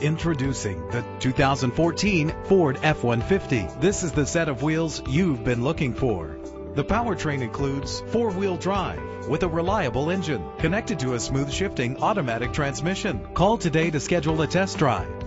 Introducing the 2014 Ford F-150. This is the set of wheels you've been looking for. The powertrain includes four-wheel drive with a reliable engine connected to a smooth shifting automatic transmission. Call today to schedule a test drive.